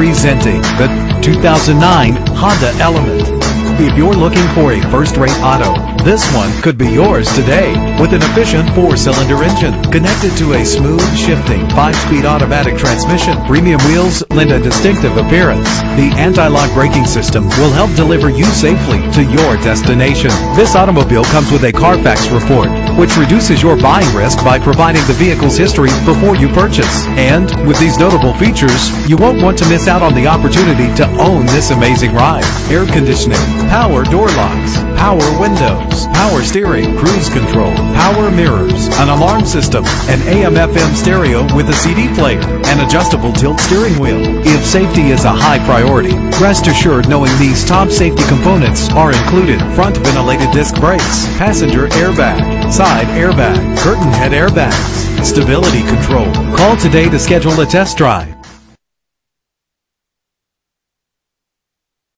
Presenting the 2009 Honda Element. If you're looking for a first-rate auto, this one could be yours today. With an efficient four-cylinder engine connected to a smooth shifting five-speed automatic transmission, premium wheels lend a distinctive appearance. The anti-lock braking system will help deliver you safely to your destination. This automobile comes with a Carfax report, which reduces your buying risk by providing the vehicle's history before you purchase. And with these notable features, you won't want to miss out on the opportunity to own this amazing ride. Air conditioning, power door locks, power windows, power steering, cruise control, power mirrors, an alarm system, an AM FM stereo with a CD player, an adjustable tilt steering wheel. If safety is a high priority, rest assured knowing these top safety components are included. Front ventilated disc brakes, passenger airbag, side airbag, curtain head airbags, stability control. Call today to schedule a test drive.